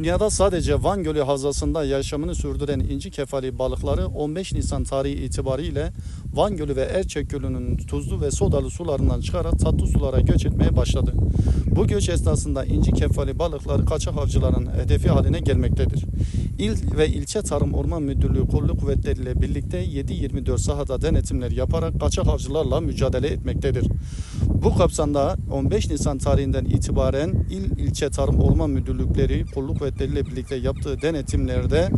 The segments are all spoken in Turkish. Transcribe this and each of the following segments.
Dünyada sadece Van Gölü havzasında yaşamını sürdüren inci kefali balıkları 15 Nisan tarihi itibariyle Van Gölü ve Erçek Gölü'nün tuzlu ve sodalı sularından çıkarak tatlı sulara göç etmeye başladı. Bu göç esnasında inci kefali balıkları kaçak avcıların hedefi haline gelmektedir. İl ve ilçe Tarım Orman Müdürlüğü kolluk kuvvetleriyle birlikte 7-24 sahada denetimler yaparak kaçak avcılarla mücadele etmektedir. Bu kapsamda 15 Nisan tarihinden itibaren il ilçe Tarım Orman Müdürlükleri kolluk kuvvetleriyle birlikte yaptığı denetimlerde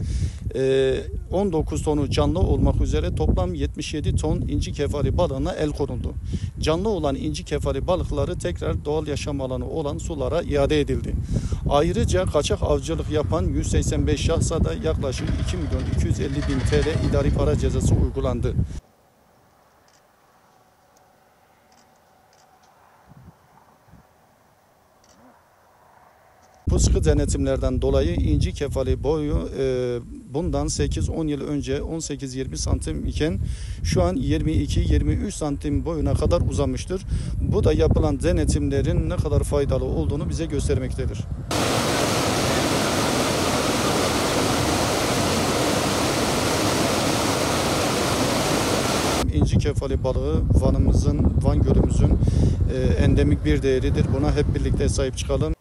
19 tonu canlı olmak üzere toplam 77 ton inci kefali balığına el konuldu. Canlı olan inci kefali balıkları tekrar doğal yaşam alanı olan sulara iade edildi. Ayrıca kaçak avcılık yapan 185 şahsa da yaklaşık 2 milyon 250 bin TL idari para cezası uygulandı. Bu sıkı denetimlerden dolayı inci kefali boyu e, bundan 8-10 yıl önce 18-20 santim iken şu an 22-23 santim boyuna kadar uzamıştır. Bu da yapılan denetimlerin ne kadar faydalı olduğunu bize göstermektedir. İnci kefali balığı Van'ımızın, Van Gölümüzün e, endemik bir değeridir. Buna hep birlikte sahip çıkalım.